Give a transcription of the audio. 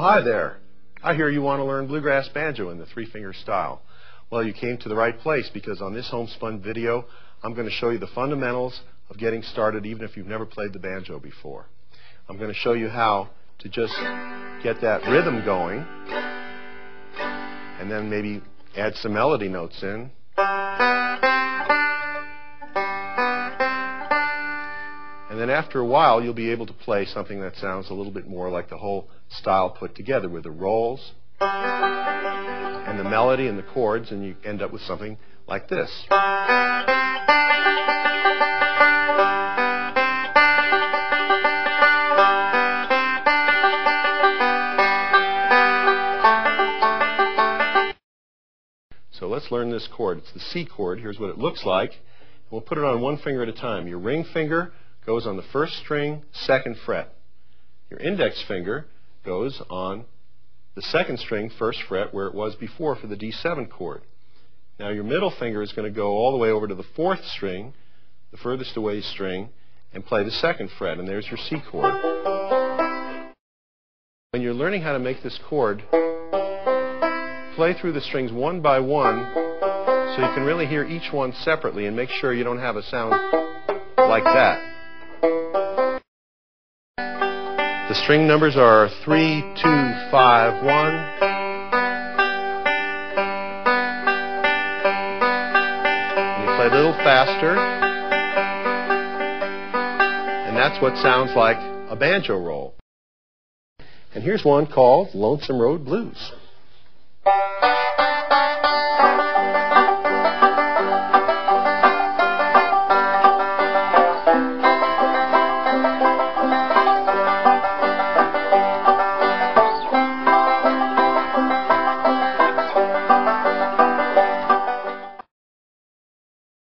Hi there. I hear you want to learn bluegrass banjo in the three-finger style. Well, you came to the right place because on this homespun video, I'm going to show you the fundamentals of getting started even if you've never played the banjo before. I'm going to show you how to just get that rhythm going and then maybe add some melody notes in. And then after a while, you'll be able to play something that sounds a little bit more like the whole style put together with the rolls and the melody and the chords, and you end up with something like this. So let's learn this chord. It's the C chord. Here's what it looks like. We'll put it on one finger at a time. Your ring finger goes on the first string, second fret. Your index finger goes on the second string, first fret, where it was before for the D7 chord. Now your middle finger is going to go all the way over to the fourth string, the furthest away string, and play the second fret, and there's your C chord. When you're learning how to make this chord, play through the strings one by one so you can really hear each one separately and make sure you don't have a sound like that. The string numbers are 3, 2, 5, 1. you play a little faster. And that's what sounds like a banjo roll. And here's one called Lonesome Road Blues.